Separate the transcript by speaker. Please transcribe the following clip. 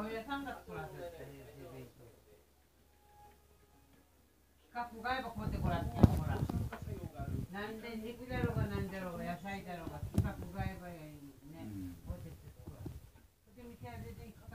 Speaker 1: おいさんがらせて企画がえばこうやってこらってほらなんで肉だろうがなんだろうが野菜だろうが企画がえばいいね、うん、こうやってらで見ててい。く